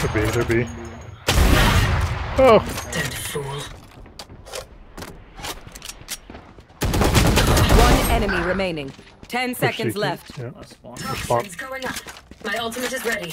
There be, there be. Oh, Dead fool. One enemy remaining. Ten seconds left. Yeah. Going up. My ultimate is ready.